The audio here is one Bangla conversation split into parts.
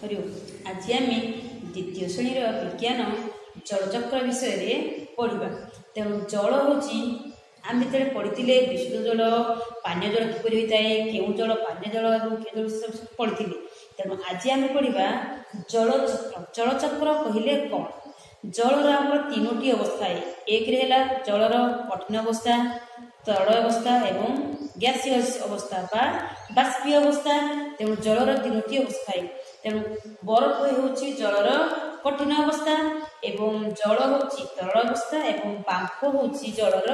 হরিও আজি আমি দ্বিতীয় শ্রেণীর বিজ্ঞান জলচক্র বিষয়ে পড়া তেমন জল হচ্ছে আমি যেতে পড়িলে বিশুদ্ধ জল পানীয় জল কিপর হয়ে থাকে কেউ জল পানীয় জল এবং কেউ জল পড়িলে তেমন আজি আমি পড়া জলচক্র জলচক্র কহিলে কম জলর আমার তিনোটি অবস্থায় একরে হল জলর কঠিন অবস্থা তরল অবস্থা এবং গ্যাসীয় অবস্থা বা বাষ্পীয় অবস্থা তেমন জলর তিনোটি অবস্থায় ତେଣୁ ବରଫ ହେଉଛି ଜଳର କଠିନ ଅବସ୍ଥା ଏବଂ ଜଳ ହେଉଛି ତରଳ ଅବସ୍ଥା ଏବଂ ବାମ୍ଫ ହେଉଛି ଜଳର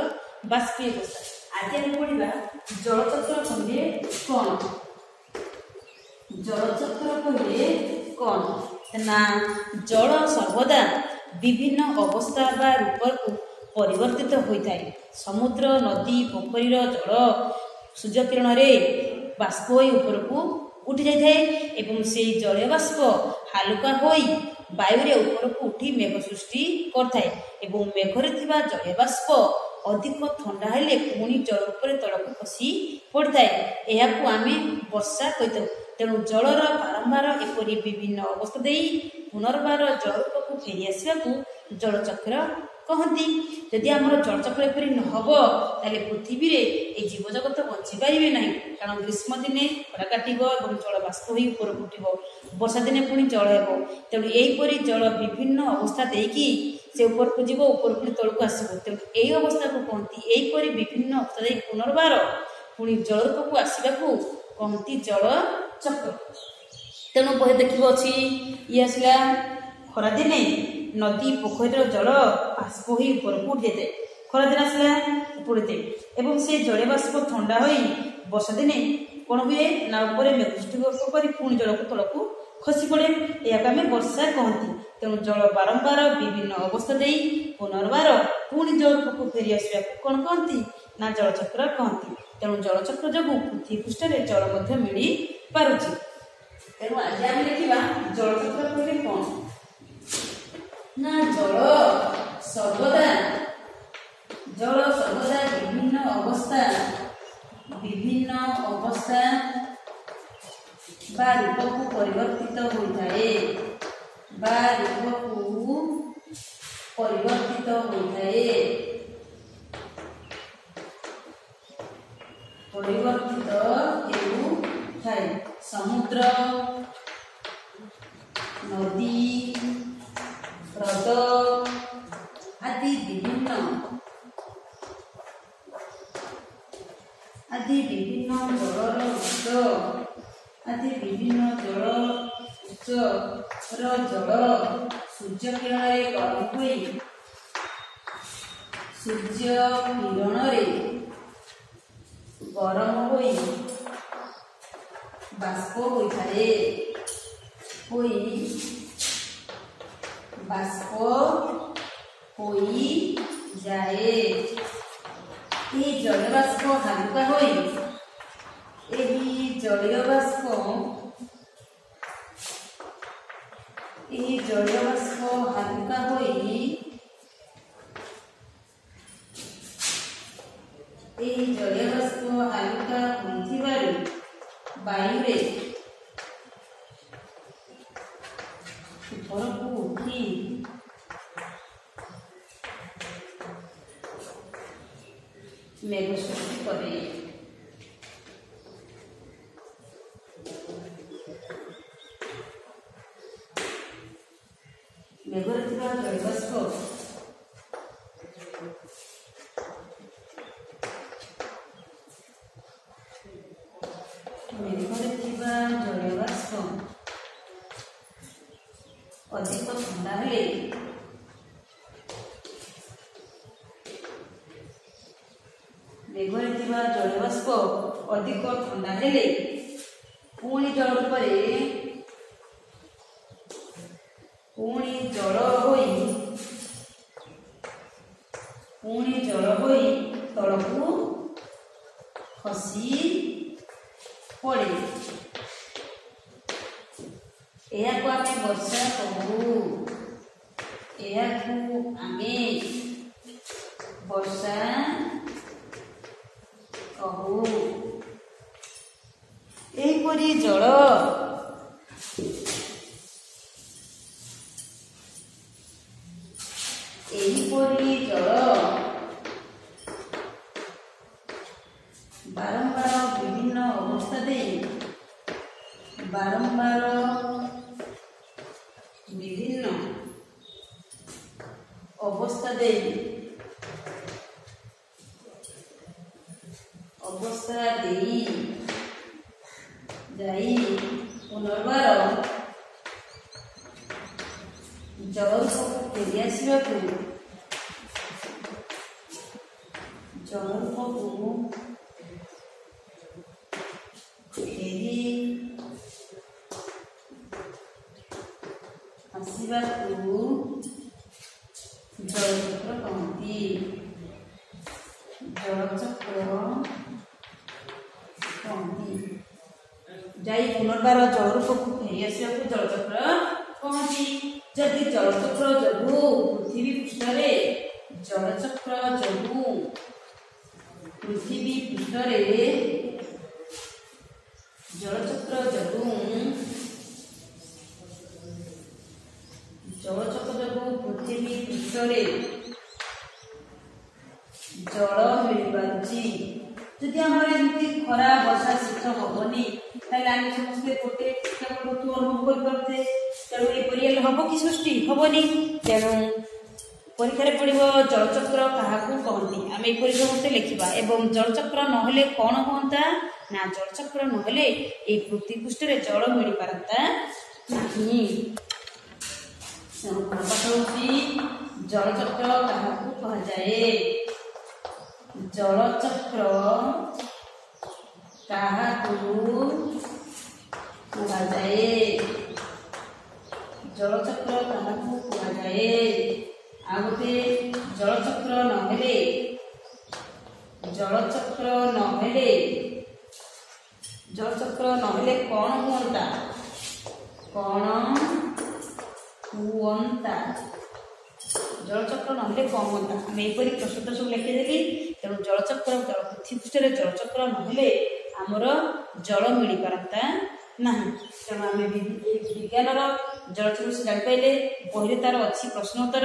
ବାଷ୍ପୀ ଅବସ୍ଥା ଆଜି ଆମେ ପଢ଼ିବା ଜଳଚକ୍ର କହିଲେ କ'ଣ ଜଳଚକ୍ର କହିଲେ କ'ଣ ନା ଜଳ ସର୍ବଦା ବିଭିନ୍ନ ଅବସ୍ଥା ବା ରୂପକୁ ପରିବର୍ତ୍ତିତ ହୋଇଥାଏ ସମୁଦ୍ର ନଦୀ ପୋଖରୀର ଜଳ ସୂର୍ଯ୍ୟକିରଣରେ ବାଷ୍ପ ହୋଇ ଉପରକୁ ଉଠି ଯାଇଥାଏ ଏବଂ ସେହି ଜଳୀୟ ବାଷ୍ପ ହାଲୁକା ହୋଇ ବାୟୁରେ ଉପରକୁ ଉଠି ମେଘ ସୃଷ୍ଟି କରିଥାଏ ଏବଂ ମେଘରେ ଥିବା ଜଳୀୟ ବାଷ୍ପ ଅଧିକ ଥଣ୍ଡା ହେଲେ ପୁଣି ଜଳ ଉପରେ ତଳକୁ ଖସି ପଡ଼ିଥାଏ ଏହାକୁ ଆମେ ବର୍ଷା କହିଥାଉ ତେଣୁ ଜଳର ବାରମ୍ବାର ଏପରି ବିଭିନ୍ନ ଅବସ୍ଥା ଦେଇ ପୁନର୍ବାର ଜଳ ଉପରକୁ ଫେରି ଆସିବାକୁ ଜଳଚକ୍ର କହନ୍ତି ଯଦି ଆମର ଜଳଚକ୍ର ଏପରି ନହବ ତାହେଲେ ପୃଥିବୀରେ ଏଇ ଜୀବଜଗତ ବଞ୍ଚିପାରିବେ ନାହିଁ କାରଣ ଗ୍ରୀଷ୍ମ ଦିନେ ଖରା କାଟିବ ଏବଂ ଜଳ ବାଷ୍ପ ହୋଇ ଉପରକୁ ଉଠିବ ବର୍ଷା ଦିନେ ପୁଣି ଜଳ ହେବ ତେଣୁ ଏହିପରି ଜଳ ବିଭିନ୍ନ ଅବସ୍ଥା ଦେଇକି ସେ ଉପରକୁ ଯିବ ଉପରୁ ପୁଣି ତଳକୁ ଆସିବ ତେଣୁ ଏଇ ଅବସ୍ଥାକୁ କହନ୍ତି ଏହିପରି ବିଭିନ୍ନ ଅବସ୍ଥା ଦେଇ ପୁନର୍ବାର ପୁଣି ଜଳରୂପକୁ ଆସିବାକୁ କହନ୍ତି ଜଳ ଚକ୍ର ତେଣୁ ବହି ଦେଖିବ ଅଛି ଇଏ ଆସିଲା ଖରାଦିନେ নদী পোখরীর জল বাষ্প হয়ে উপরকু উঠে যেতে খরাদিন আসলে উপরে এবং সে জলে বাষ্প থা হয়ে বর্ষা দিনে কোণ হুয়ে না উপরে মেঘুষ্টি বর্ষ করে পুঁ জল তলক খসি পড়ে একে আমি বর্ষা কহতি তেমন জল বারম্বার বিভিন্ন অবস্থা দিয়ে পুনর্বার পুঁ জলকু ফেরি আসবা কোণ কহতি না জলচক্র কহতি তেমন জলচক্র পৃথিবী পৃথিবীপৃষ্ঠরে জল মধ্যে মিলি পারুছি তেমন আজ আমি দেখা জলচক্র কে কম ନା ଜଳ ସର୍ବଦା ଜଳ ସର୍ବଦା ବିଭିନ୍ନ ଅବସ୍ଥା ବିଭିନ୍ନ ଅବସ୍ଥା ବା ରୂପକୁ ପରିବର୍ତ୍ତିତ ହୋଇଥାଏ ବା ରୂପକୁ ପରିବର୍ତ୍ତିତ ହୋଇଥାଏ ପରିବର୍ତ୍ତିତ ହେଉଥାଏ ସମୁଦ୍ର আদি বিভিন্ন জলর উৎস আদি বিভিন্ন জল উৎসর জল সূর্যকিরণে গরম হয়ে সূর্য কিরণরে গরম হয়ে বাষ্প হয়ে হয়ে বাষ্প হয়ে যায় এই জলবাষ্প হালকা হয়ে जोड़ियों बस को ई जोड़ियों बस को हल्का हुई এই জলবাষ্প হালকা ঘুমথিবারু বাইরে ঘরকু উঠি মেঘ সৃষ্টি করে negativa drivers first. ମେଘରେ ଥିବା ଜଳବାଷ୍ପ ଅଧିକ ଥଣ୍ଡା ହେଲେ ମେଘରେ ଥିବା ଜଳବାଷ୍ପ ଅଧିକ ଥଣ୍ଡା ହେଲେ ପୁଣି ଜଳ ଉପରେ ପୁଣି ଜର ହୋଇ ପୁଣି ଜର ହୋଇ ତଳକୁ ଖସି ପଡ଼େ ଏହାକୁ ଆମେ ବର୍ଷା କହୁ ଏହାକୁ ଆମେ ବର୍ଷା କହୁ ଏହିପରି ଜଳ ଏହିପରି ଜଳ ବାରମ୍ବାର ବିଭିନ୍ନ ଅବସ୍ଥା ଦେଇ ବାରମ୍ବାର ବିଭିନ୍ନ ଅବସ୍ଥା ଦେଇ ଅବସ୍ଥା ଦେଇ ଯାଇ ପୁନର୍ବାର ଜଳକୁ ଫେରି ଆସିବାକୁ 저는 허브 대리 ଆସିବାକୁ ଜଳଚକ୍ର କହନ୍ତି ଜଳଚକ୍ର କହନ୍ତି ଯାଇ ପୁନର୍ବାର ଜଳରୂପକୁ ଫେରି ଆସିବାକୁ ଜଳଚକ୍ର କହନ୍ତି ଯଦି ଜଳଚକ୍ର ଯୋଗୁଁ ପୃଥିବୀ ପୃଷ୍ଠରେ ଜଳଚକ୍ର ଯୋଗୁଁ ପୃଥିବୀ ପୀଠରେ ଜଳଚକ୍ର ଯୋଗୁଁ ଜଳଚକ୍ର ଯୋଗୁଁ ପୃଥିବୀ ପୀଠରେ ଜଳ ମିଳିପାରୁଛି ଯଦି ଆମର ଏମିତି ଖରା ବର୍ଷା ଶୀତ ହବନି ତାହେଲେ ଆମେ ସମସ୍ତେ ଗୋଟେ ଋତୁ ଅନୁଭବ କରିପାରୁଛେ ତେଣୁ ଏପରି ହେଲେ ହବ କି ସୃଷ୍ଟି ହବନି ତେଣୁ পরীক্ষায় পড়ব জলচক্র কাহাকু কহতি আমি এই পরীক্ষা মধ্যে লেখিবা এবং জলচক্র নহলে কণ হতা না জলচক্র নহলে এই পৃথিবীপৃষ্ঠরে জল মিলিপারতা নাহি পাঠ জলচক্র কাহাকু কুহযায়ে জলচক্র কাহাকু কুহযায়ে জলচক্র কাহাকু কুহযায়ে ଆଉ ଗୋଟେ ଜଳଚକ୍ର ନହେଲେ ଜଳଚକ୍ର ନହେଲେ ଜଳଚକ୍ର ନହେଲେ କ'ଣ ହୁଅନ୍ତା କ'ଣ ହୁଅନ୍ତା জলচক্র নহলে কম হতা আমি এইপরি প্রশ্নটা সব লেখিদেলি তেমন জলচক্র পৃথিবীষ্ঠরে জলচক্র নহলে আমার জল মিলিপারতা না তেমন আমি বিজ্ঞানর জলচক্র জাঁপারে বহিরে তার অছি প্রশ্ন উত্তর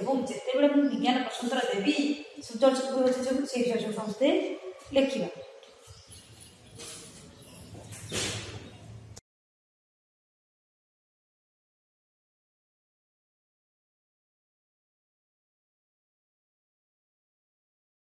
এবং যেতেবেলে মুঁ বিজ্ঞান প্রশ্নটা দেবি সূর্য চক্র হচ্ছে সেই বিষয় সমস্তে লেখিবা